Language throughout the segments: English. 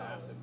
massive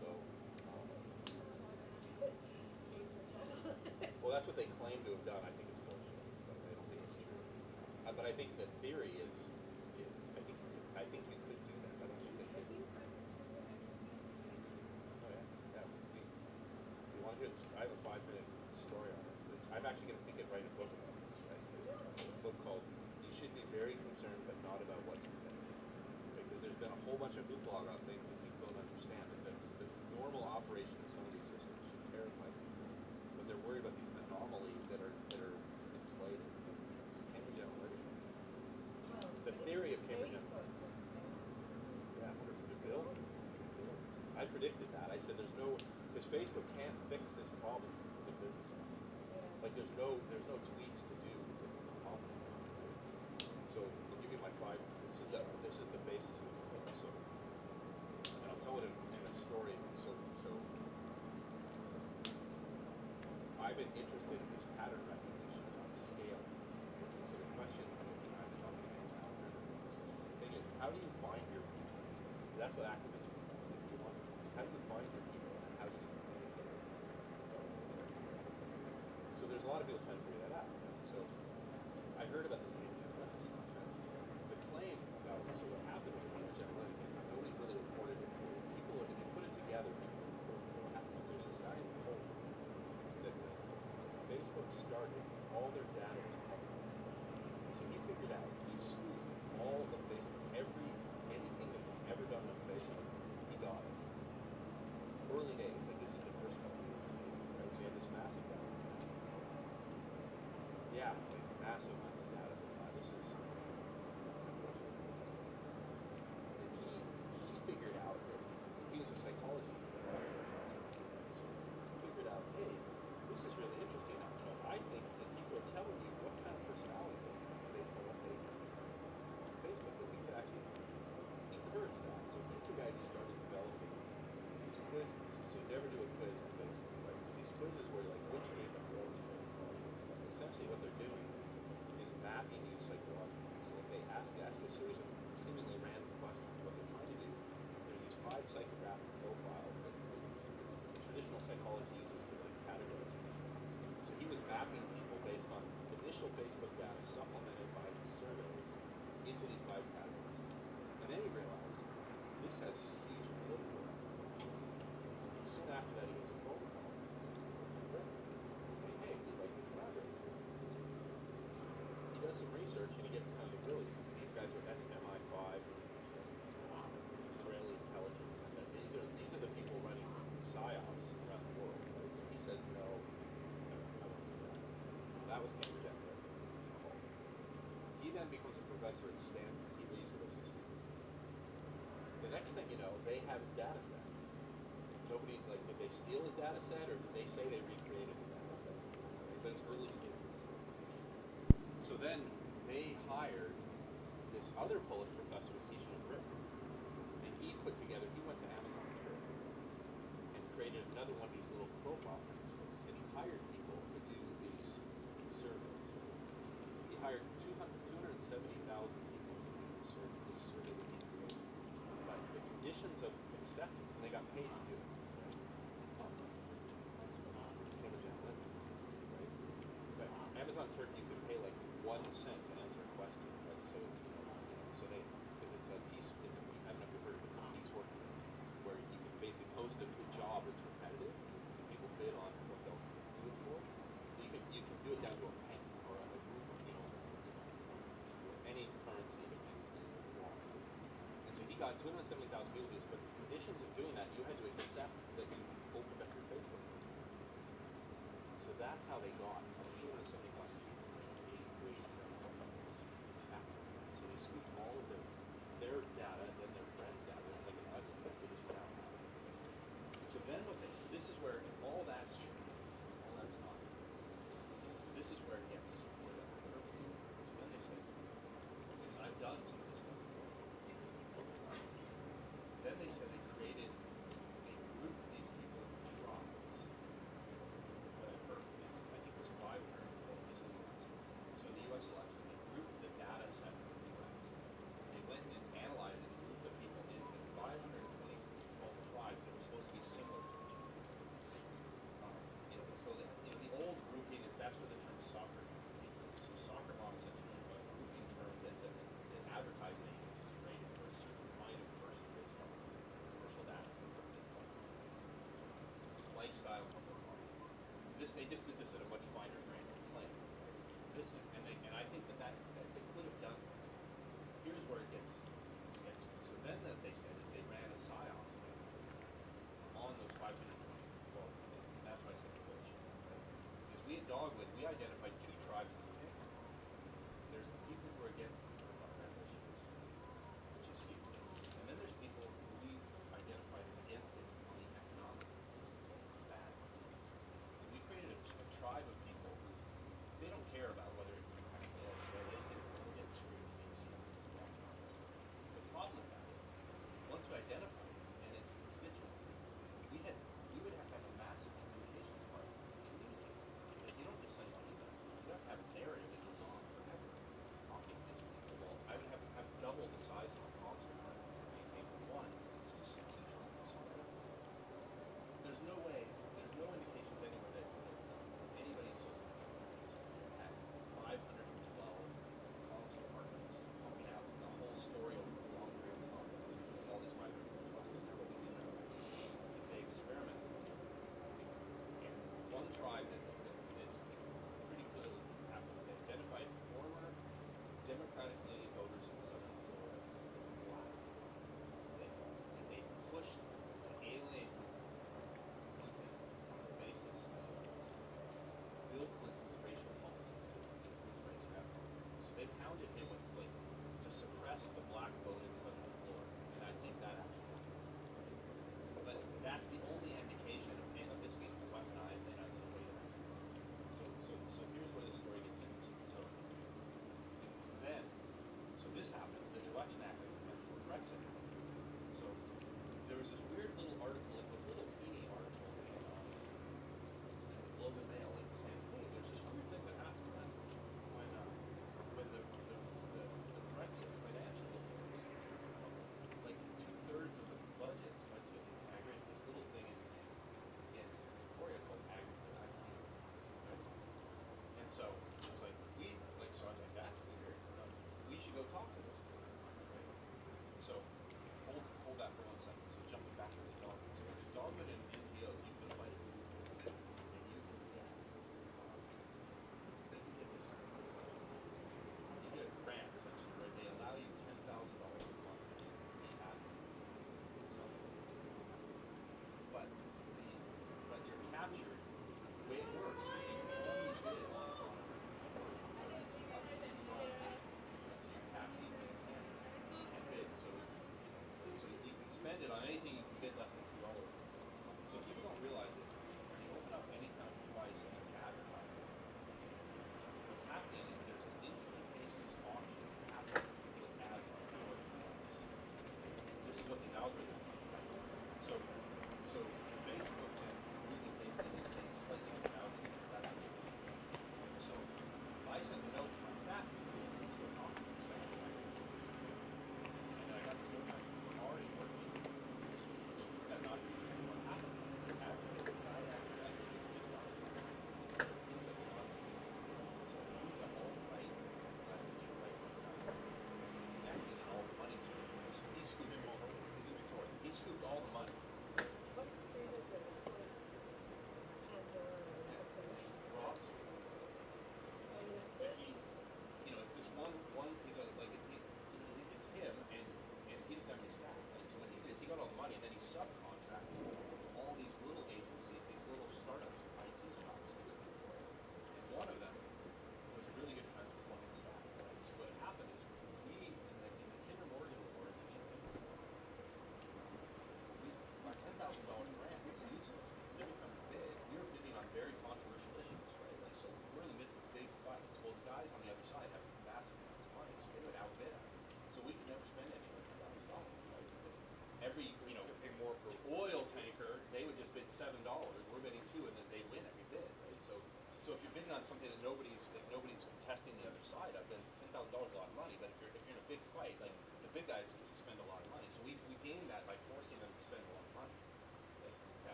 So, um, well, that's what they claim to have done. I think it's bullshit, but I don't think it's true. Uh, but I think the theory is, it, I think, I think you could do that. I don't think they could. Oh, yeah, that would be. You want to? hear? I have a five-minute story on this. I'm actually going to think and write a book about this. Right? There's a book called "You Should Be Very Concerned, but Not About What You Think," because there's been a whole bunch of hoopla on normal operation of some of these systems should terrify people. But they're worried about these anomalies that are, that are inflated, Cambridge Analytica. Well, The theory of Cambridge Facebook, Yeah, for the bill. I predicted that. I said there's no, because Facebook can't fix this problem. It's the business model. yeah. Like there's no, there's no tweaks to do with the problem. So I'll give you my five, this is the, this is the basis of the book, so. And I'll tell it in, in a story, so, so. I've been interested in this pattern recognition on scale. So the question, know, I was talking James the thing is, how do you find your people? That's what activism is. Want, is how do you find your people and how do you communicate? So there's a lot of people trying to figure that out. So I heard about this Cambridge Analytica stuff. and The claim about so what happened with Cambridge Analytica, nobody really reported it. People, if you put it together, people report what happened. There's this guy in Poland that when Facebook started, all their data was public. So he figured out, he scooped all of Facebook, every, anything that was ever done on Facebook, he got it. Early days, like this is the first couple of years, right? So you have this massive data set. Yeah, it's like massive amounts of data at the time. This is. And he, he figured out that, he was a psychology professor. So he figured out, hey, this is really interesting. You know, I think that people are telling you what kind of personality they have based on what they see on Facebook, that we could actually encourage that. So he's the guy who started developing these quizzes. So you never do a quiz on Facebook, right? So these quizzes where like, which playing and stuff. Essentially what they're doing is mapping you psychologically. So like they ask, ask a series of seemingly random questions. What they're trying to do, there's these five psychographic profiles that it's, it's traditional psychology uses to like categorize people. So he was mapping people based on initial Facebook data supplemented by surveys into these five categories. And then he realized this has huge political ramifications. Soon after that, he gets a phone call. Saying, hey, we'd like to collaborate. He does he gets kind of really, these guys are ex-MI5, um, Israeli intelligence, and that these are, these are the people running PSYOPs around the world, right? So he says, no, that. That was Cambridge Analytica. He then becomes a professor at Stanford. He leaves with his students. The next thing you know, they have his data set. Nobody, like, did they steal his data set or did they say they recreated the data set? But it's early stages. So then they hired this other Polish professor who was teaching in Britain. And he put together, he went to Amazon Turkey and created another one of these little profile managers. And he hired people to do these surveys. He hired 200 270,000 people to do this survey, this survey that he created. But the conditions of acceptance, and they got paid to do it. Um, Cambridge Analytica, right? But Amazon Turkey could pay like one cent to answer a question, right? So, you know, so they, because it's a piece, it's a, I don't know if you've heard of it, piece work, where you can basically post a, a job that's repetitive, and people bid on what they'll do it for. So you can, you can do it down to a penny or a, a group of, you know, any currency that you, you want. And so he got two hundred seventy thousand people to do this, but the conditions of doing that, you had to accept that you opened up your Facebook. So that's how they got dogwood, we identified two tribes in the. There's the people who are against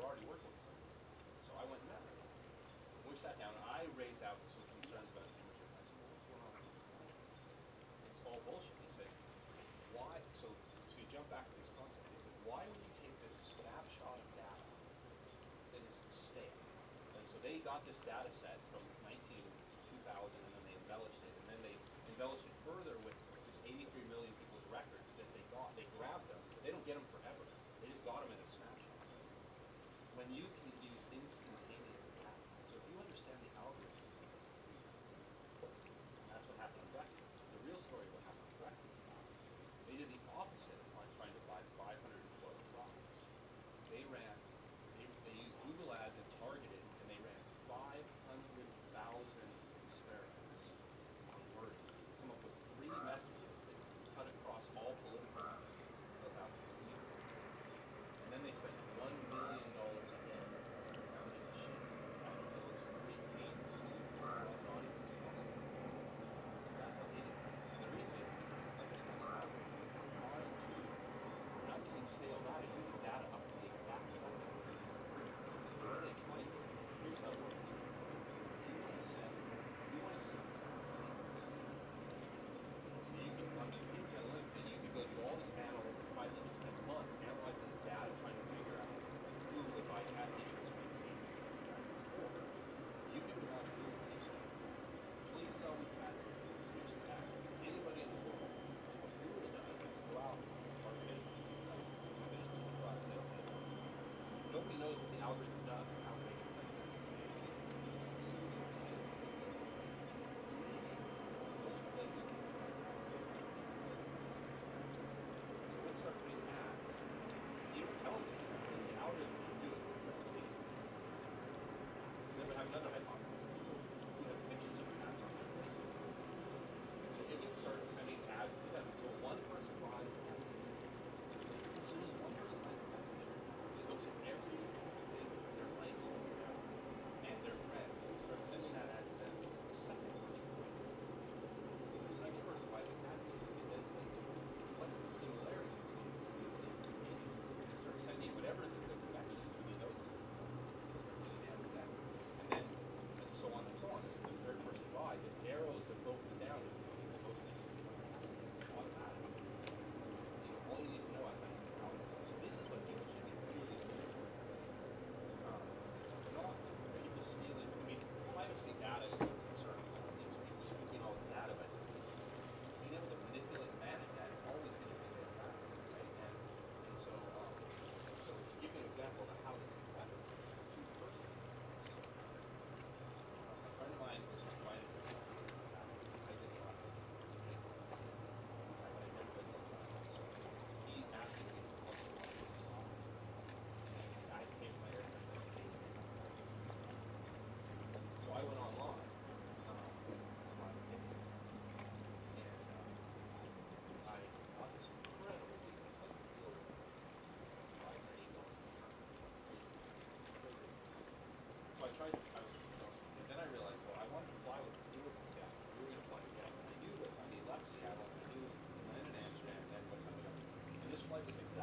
we're already working with somebody. So I went and met her. We sat down, I raised out some concerns about Cambridge High School. What's going on? It's all bullshit. They said, why? So, so you jump back to this concept. They said, why would you take this snapshot of data that is stale? And so they got this data set from 19, to 2000, and then they embellished it, and then they embellished it further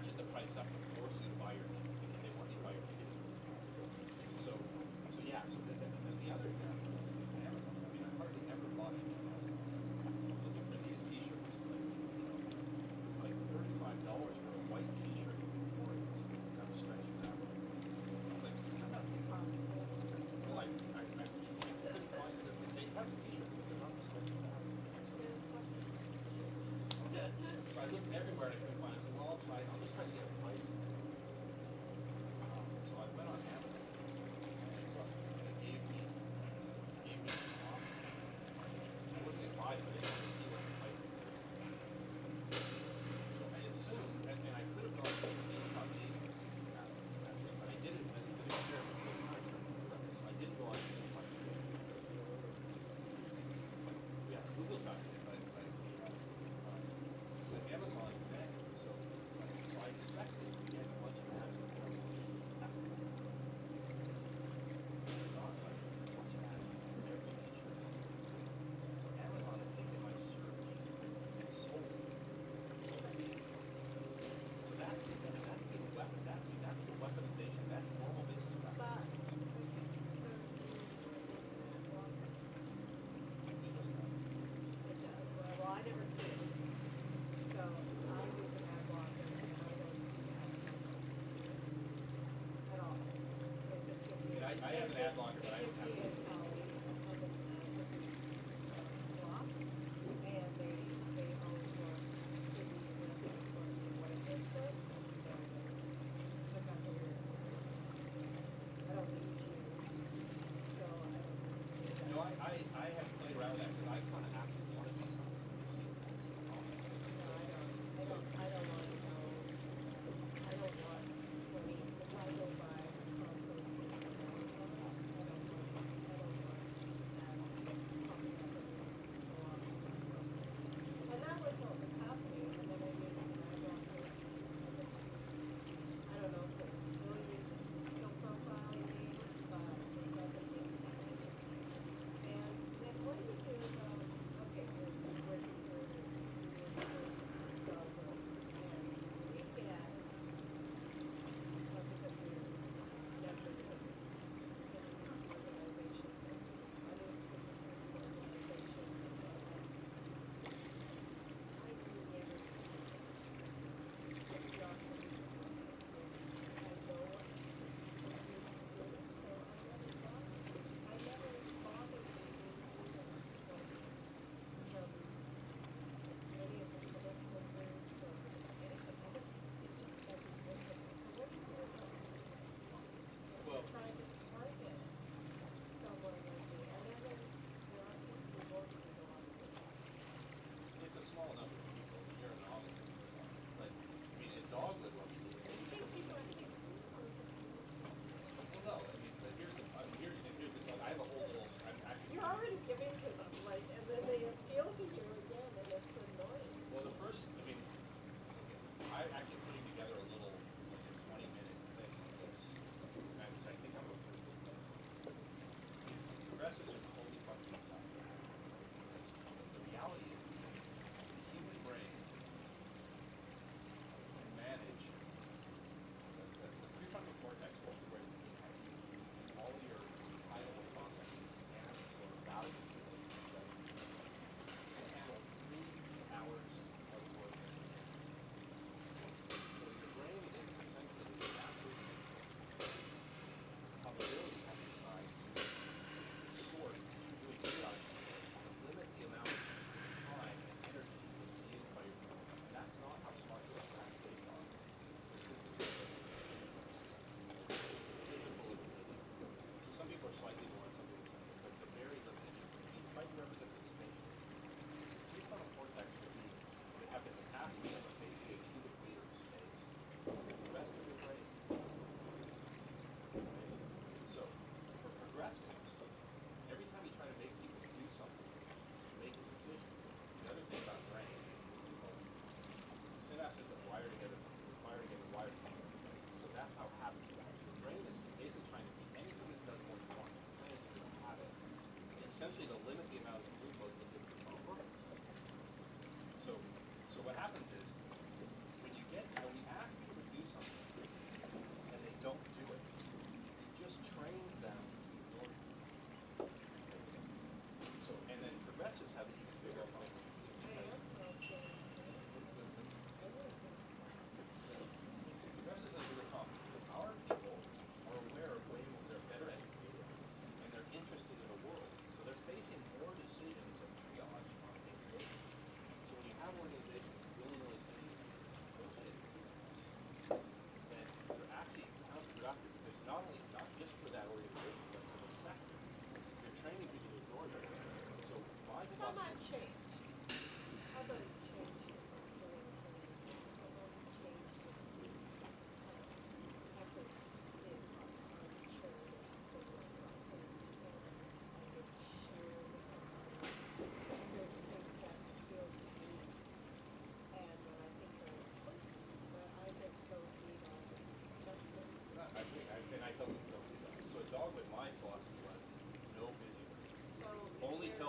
ratchet the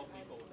people-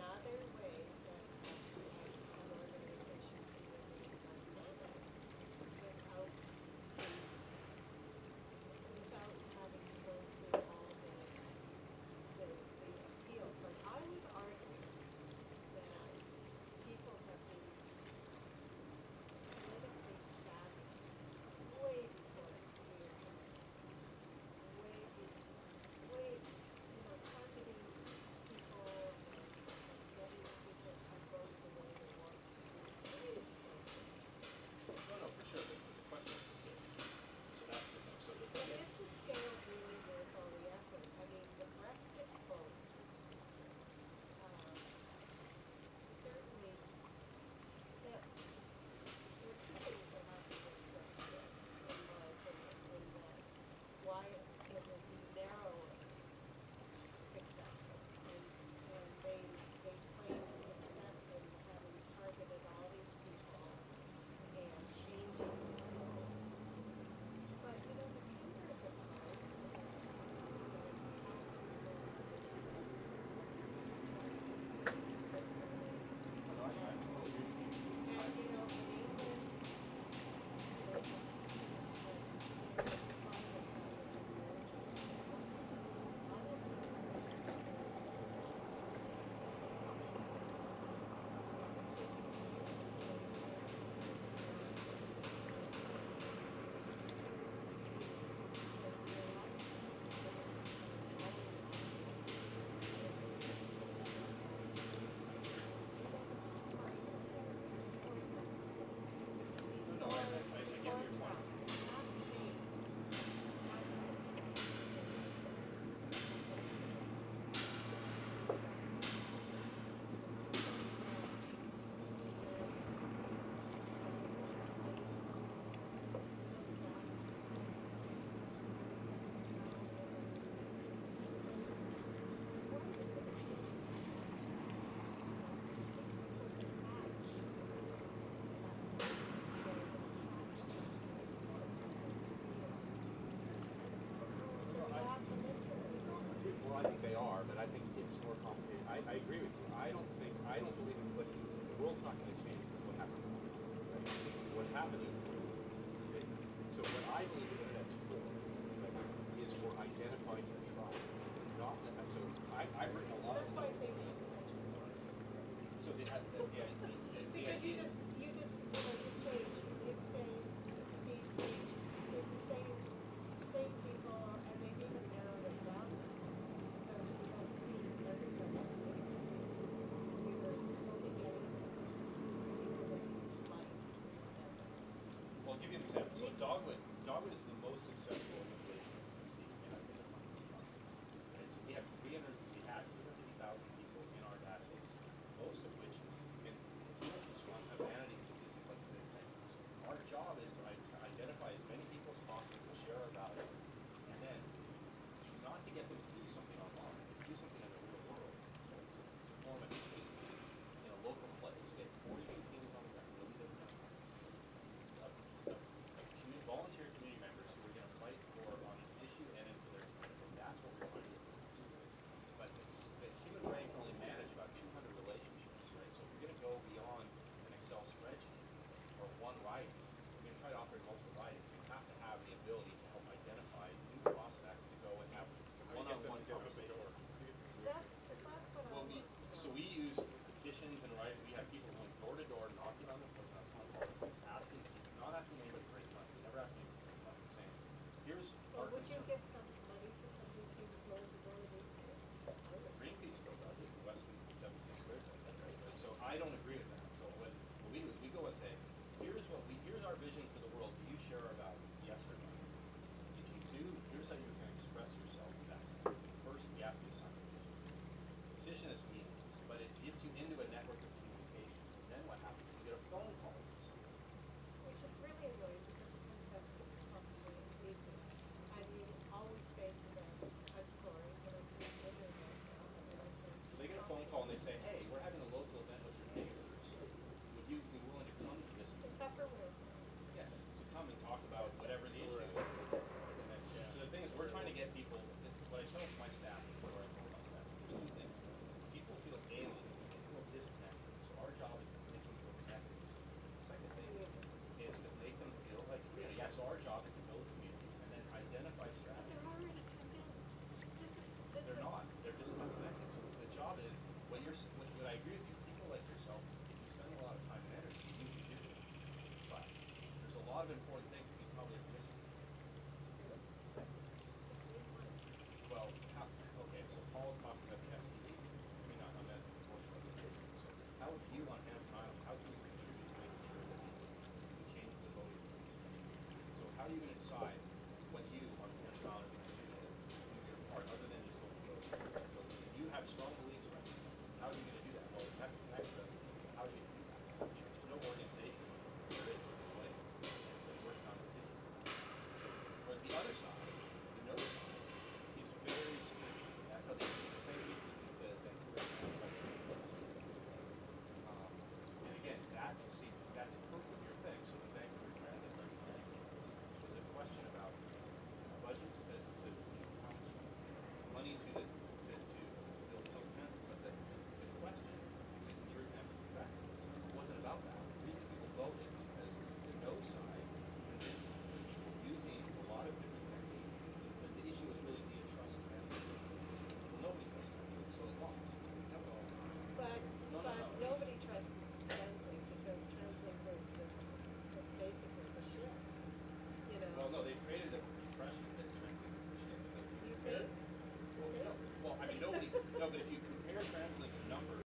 Dogwood